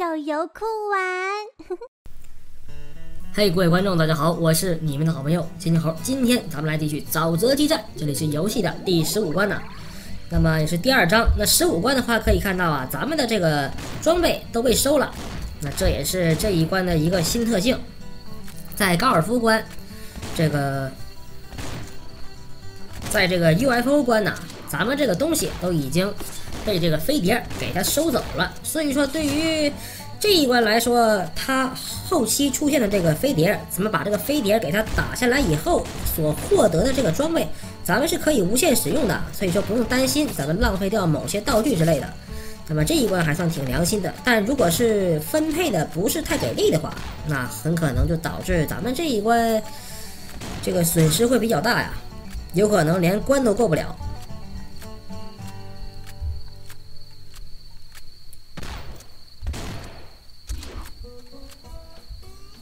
手游酷玩。嘿，各位观众，大家好，我是你们的好朋友金猴。今天咱们来继续沼泽激战，这里是游戏的第十五关呢，那么也是第二章。那十五关的话，可以看到啊，咱们的这个装备都被收了，那这也是这一关的一个新特性。在高尔夫关，这个，在这个 UFO 关呢，咱们这个东西都已经被这个飞碟给它收走了，所以说对于这一关来说，它后期出现的这个飞碟，怎么把这个飞碟给它打下来以后所获得的这个装备，咱们是可以无限使用的，所以说不用担心咱们浪费掉某些道具之类的。那么这一关还算挺良心的，但如果是分配的不是太给力的话，那很可能就导致咱们这一关这个损失会比较大呀，有可能连关都过不了。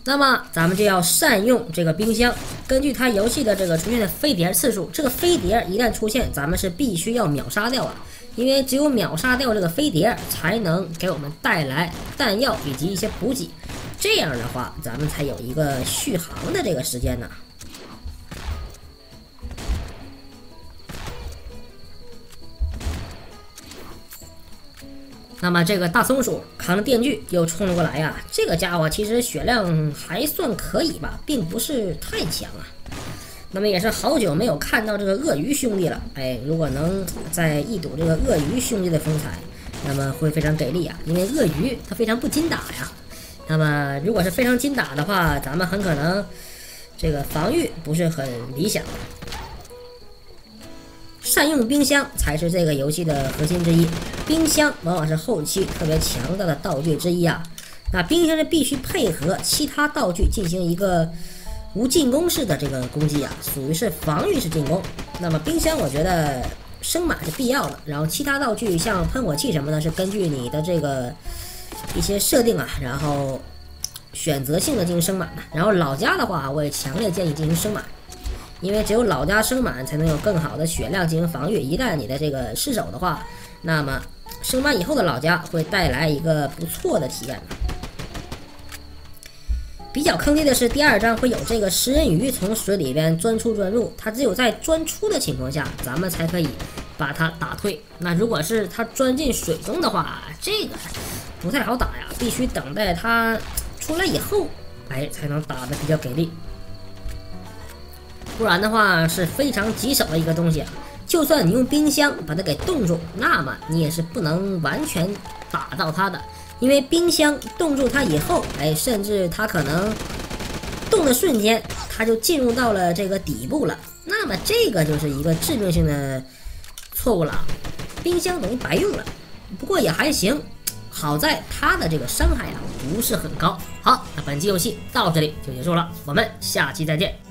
那么咱们就要善用这个冰箱，根据它游戏的这个出现的飞碟次数，这个飞碟一旦出现，咱们是必须要秒杀掉啊！因为只有秒杀掉这个飞碟，才能给我们带来弹药以及一些补给，这样的话，咱们才有一个续航的这个时间呢。那么这个大松鼠扛着电锯又冲了过来呀！这个家伙其实血量还算可以吧，并不是太强啊。那么也是好久没有看到这个鳄鱼兄弟了，哎，如果能再一睹这个鳄鱼兄弟的风采，那么会非常给力啊！因为鳄鱼它非常不经打呀。那么如果是非常经打的话，咱们很可能这个防御不是很理想。善用冰箱才是这个游戏的核心之一。冰箱往往是后期特别强大的道具之一啊。那冰箱是必须配合其他道具进行一个无进攻式的这个攻击啊，属于是防御式进攻。那么冰箱我觉得升满是必要的。然后其他道具像喷火器什么的，是根据你的这个一些设定啊，然后选择性的进行升满的。然后老家的话，我也强烈建议进行升满。因为只有老家升满，才能有更好的血量进行防御。一旦你的这个失手的话，那么升满以后的老家会带来一个不错的体验。比较坑爹的是，第二章会有这个食人鱼从水里边钻出钻入，它只有在钻出的情况下，咱们才可以把它打退。那如果是它钻进水中的话，这个不太好打呀，必须等待它出来以后，哎，才能打的比较给力。不然的话是非常棘手的一个东西，就算你用冰箱把它给冻住，那么你也是不能完全打到它的，因为冰箱冻住它以后，哎，甚至它可能冻的瞬间，它就进入到了这个底部了，那么这个就是一个致命性的错误了，冰箱等于白用了。不过也还行，好在它的这个伤害啊不是很高。好，那本期游戏到这里就结束了，我们下期再见。